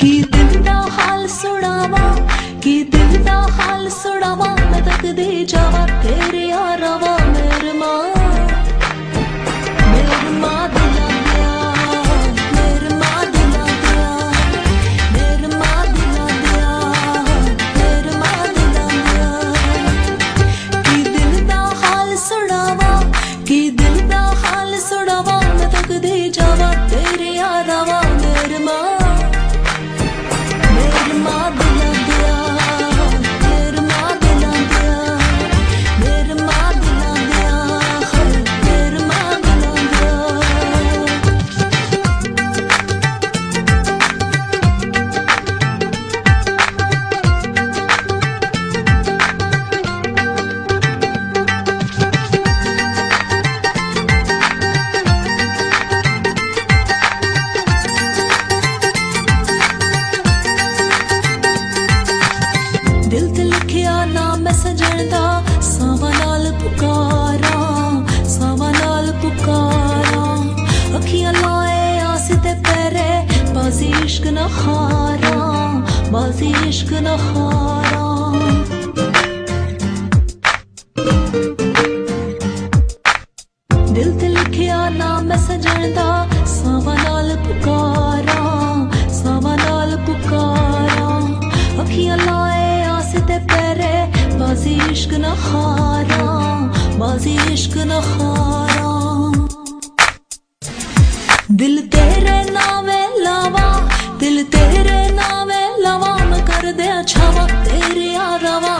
ਕੀ ਦਿਲ ਦਾ ਹਾਲ ਸੁਣਾਵਾ ਕੀ ਦਿਲ ਦਾ ਹਾਲ ਸੁਣਾਵਾ ਮੈਂ ਤੱਕਦੇ ਜਾਵਾ ਤੇਰੇ ਲਿਖਿਆ ਨਾਮ ਮੈਂ ਸਜਣ ਦਾ ਸਾਵਾਂ ਨਾਲ ਪੁਕਾਰਾਂ, ਸਾਵਾਂ ਨਾਲ ਪੁਕਾਰਾਂ। ਅੱਖੀਆਂ ਲਾਏ ਆਸ ਤੇ ਪੈਰੇ, ਬਾਜ਼ੀ ਇਸ਼ਕ ਨਾ ਹਾਰਾਂ, ਬਾਜ਼ੀ ਇਸ਼ਕ ਨਾ ਹਾਰਾਂ। ਬਾਜ਼ੀ ਇਸ਼ਕ ਨਾ ਹਾਰਾਂ ਬਾਜ਼ੀ ਇਸ਼ਕ ਨਾ ਹਾਰਾਂ ਦਿਲ ਤੇਰੇ ਨਾਵੇਂ ਲਾਵਾ ਦਿਲ ਤੇਰੇ ਨਾਵੇਂ ਲਾਵਾ ਮੈਂ ਕਰ ਦਿਆਂ ਛਾਵਾ ਤੇਰੇ ਆ ਮੇਰੇ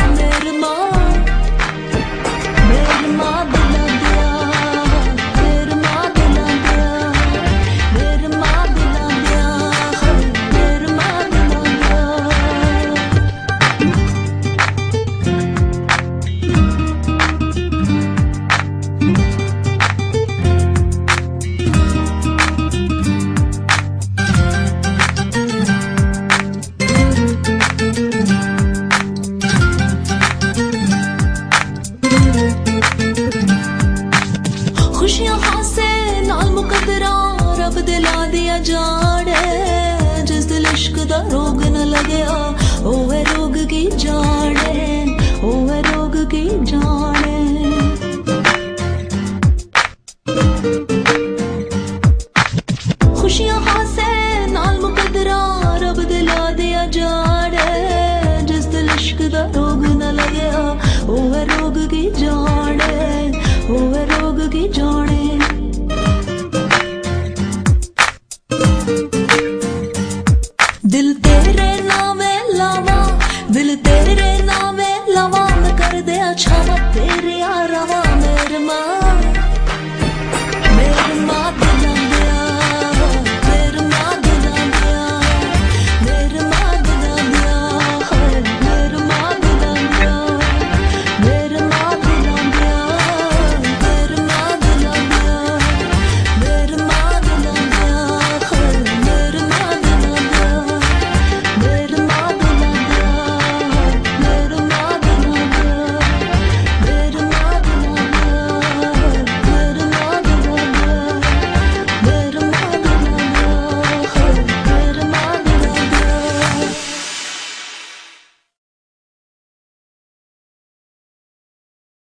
ਜਾਣੇ ਜਿਸ ਦਿਲ ਇਸ਼ਕ ਦਾ ਰੋਗ न ਲੱਗਿਆ ਉਹ ਹੈ ਰੋਗ ਕੀ ਜਾਣੇ ਉਹ ਹੈ ਰੋਗ ਕੀ ਜਾਣੇ ਖੁਸ਼ੀਆਂ ਹਾਸੇ ਨਾਲ ਮੁਕੱਦਰਾਂ ਰੱਬ ਦੇ ਲਾ ਦਿਆ ਜਾਣੇ ਜਿਸ ਦਿਲ ਇਸ਼ਕ ਦਾ ਰੋਗ न ਲੱਗਿਆ ਉਹ ਹੈ ਰੋਗ ਕੀ ਜਾਣੇ perrear a